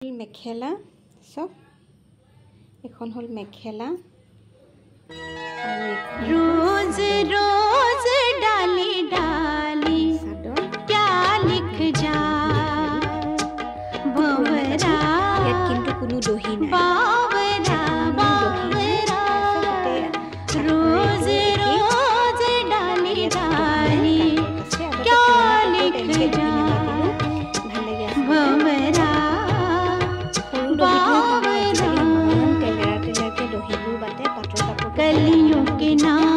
মেখেলা চব এখন হ'ল মেখেলা আৰু कलियों के नाम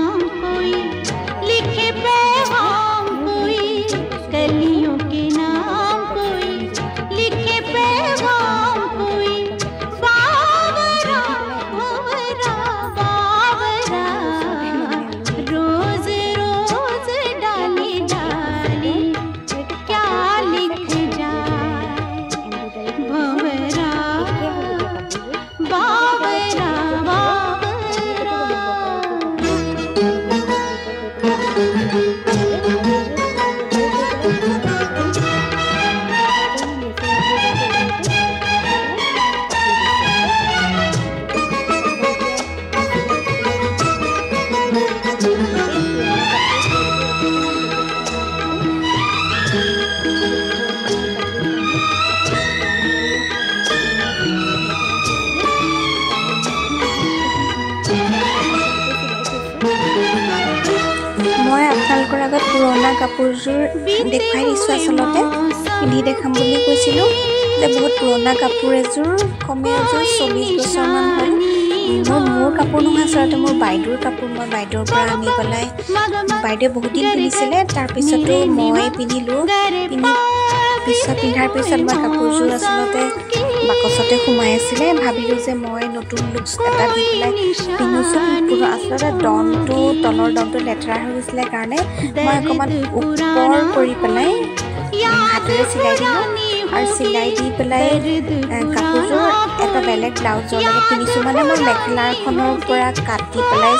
মই আপোনালোকৰ আগত পুৰণা কাপোৰযোৰ দেখুৱাই দিছোঁ আচলতে পিন্ধি দেখাম বুলি কৈছিলোঁ। যে বহুত পুৰণা কাপোৰ এযোৰ কমে এযোৰ চল্লিছ বছৰমান হ'ল। মোৰ মোৰ কাপোৰ নহয় আচলতে মোৰ বাইদেউৰ কাপোৰ মই বাইদেউৰ পৰা আনি পেলাই বাইদেৱে বহুত দিন পিন্ধিছিলে। তাৰপিছতো মই পিন্ধিলোঁ। পিন্ধি পিছত পিন্ধাৰ পিছত মই কাপোৰযোৰ আচলতে বাকচতে সোমাই আছিলে। ভাবিলোঁ যে মই নতুন লুকছ এটা দি পেলাই পিন্ধিছোঁ আচলতে দমটো তলৰ দমটো লেতেৰা হৈ গৈছিলে কাৰণে মই অকণমান ওপৰ কৰি পেলাই হাতেৰে চিলাই দিলোঁ। আৰু চিলাই দি পেলাই কাপোৰযোৰ এটা বেলেগ ব্লাউজৰ লগত পিন্ধিছোঁ। মানে মই মেখেলাখনৰ পৰা কাটি পেলাই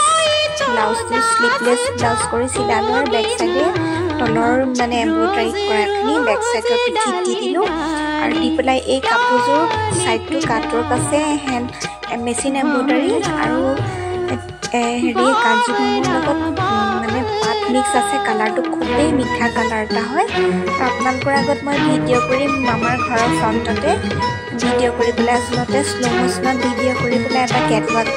ব্লাউজটো শ্লিভলেছ ব্লাউজ কৰি চিলালোঁ আৰু বেক চাইডে তলৰ মানে এম্ব্ৰইডাৰী কৰাখিনি বেক চাইডৰ পিঠিত দি দিলোঁ আৰু দি পেলাই এই কাপোৰযোৰ ছাইডটো কাটৰ আছে মেচিন এম্ব্ৰইডাৰী আৰু হেৰি কাঞ্জুমৰ লগত মানে পাত মিক্স আছে কালাৰটো খুবেই মিঠা কালাৰ এটা হয়। আপোনালোকৰ আগত মই ভিডিঅ' কৰিম আমাৰ ঘৰৰ ফ্ৰণ্টতে ভিডিঅ' কৰি পেলাই আচলতে শ্ল' মোচনত ভিডিঅ' কৰি পেলাই এটা কেটৱাক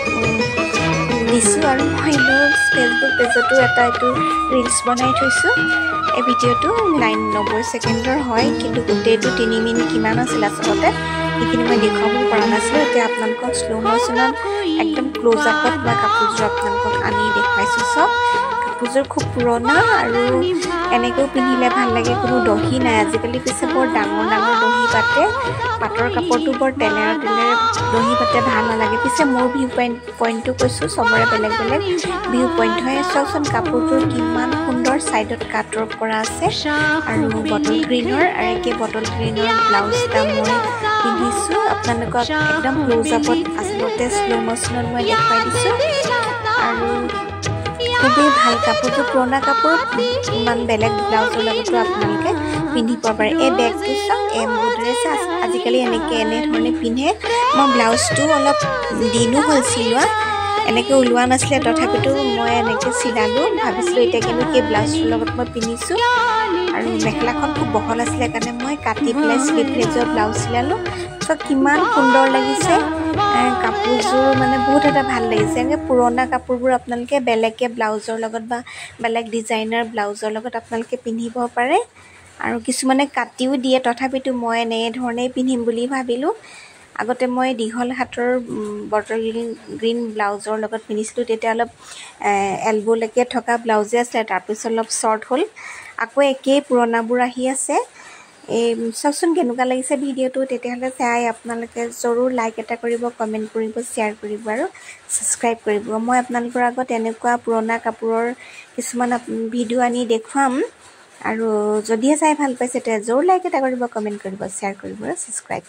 দিছোঁ আৰু মই মোৰ ফেচবুক পেজতো এটা এইটো ৰিলচ বনাই থৈছোঁ। এই ভিডিঅ'টো নাইন নব্বৈ ছেকেণ্ডৰ হয় কিন্তু গোটেইটো তিনি মিনিট কিমান আছিল আচলতে সেইখিনি মই দেখুৱাব পৰা নাছিলোঁ। এতিয়া আপোনালোকক শ্ল' মোচনত একদম ক্ল'জ আপত মই কাপোৰযোৰ আপোনালোকক আনি দেখুৱাইছোঁ চব। কাপোৰযোৰ খুব পুৰণা আৰু এনেকৈও পিন্ধিলে ভাল লাগে। কোনো দহি নাই। আজিকালি পিছে বৰ ডাঙৰ ডাঙৰ দহি পাতে। পাটৰ কাপোৰটো বৰ তেলেৰে তেলেৰে দহি পাতে ভাল নালাগে। পিছে মোৰ ভিউ পইণ্ট পইণ্টটো কৈছোঁ চবৰে বেলেগ বেলেগ। ভিউ পইণ্ট হয় চাওকচোন কাপোৰটোৰ কিমান সুন্দৰ ছাইডত কাটৰ পৰা আছে। আৰু বটল গ্ৰীণৰ আৰু একে বটল গ্ৰীণৰ ব্লাউজ এটা মই পিন্ধিছোঁ। আপোনালোকক একদম ক্ল'জ আপত আচলতে শ্ল' মোচনত মই দেখুৱাই দিছোঁ। আৰু খুবেই ভাল কাপোৰযোৰ পুৰণা কাপোৰ ইমান বেলেগ ব্লাউজৰ লগতো আপোনালোকে পিন্ধিব পাৰে। এই বেগটো চাওক এম্ব্ৰইডাৰী আছে আজ- আজিকালি এনেকৈ এনেধৰণে পিন্ধে। মই ব্লাউজটো অলপ দিনো হ'ল চিলোৱা। এনেকৈ ওলোৱা নাছিলে। তথাপিতো মই এনেকৈ চিলালোঁ। ভাবিছিলোঁ এতিয়া কিন্তু সেই ব্লাউজটোৰ লগত মই পিন্ধিছোঁ। আৰু মেখেলাখন খুব বহল আছিলে কাৰণে মই কাটি পেলাই শ্লিভলেজৰ ব্লাউজ চিলালোঁ। চ' কিমান সুন্দৰ লাগিছে। কাপোৰযোৰ মানে বহুত এটা ভাল লাগিছে। এনেকৈ পুৰণা কাপোৰবোৰ আপোনালোকে বেলেগকৈ ব্লাউজৰ লগত বা বেলেগ ডিজাইনাৰ ব্লাউজৰ লগত আপোনালোকে পিন্ধিব পাৰে। আৰু কিছুমানে কাটিও দিয়ে। তথাপিতো মই এনেধৰণেই পিন্ধিম বুলি ভাবিলোঁ। আগতে মই দীঘল হাতৰ বটল গ্ৰীণ গ্ৰীণ ব্লাউজৰ লগত পিন্ধিছিলোঁ তেতিয়া অলপ এলব'লৈকে থকা ব্লাউজে আছিলে তাৰপিছত অলপ শ্বৰ্ট হ'ল। আকৌ একেই পুৰণাবোৰ আহি আছে। এই চাওকচোন কেনেকুৱা লাগিছে ভিডিঅ'টো তেতিয়াহ'লে চাই আপোনালোকে জৰুৰ লাইক এটা কৰিব কমেণ্ট কৰিব শ্বেয়াৰ কৰিব আৰু ছাবস্ক্ৰাইব কৰিব। মই আপোনালোকৰ আগত এনেকুৱা পুৰণা কাপোৰৰ কিছুমান ভিডিঅ' আনি দেখুৱাম। আৰু যদিহে চাই ভাল পাইছে তেতিয়া জৰুৰ লাইক এটা কৰিব কমেণ্ট কৰিব শ্বেয়াৰ কৰিব আৰু ছাবস্ক্ৰাইব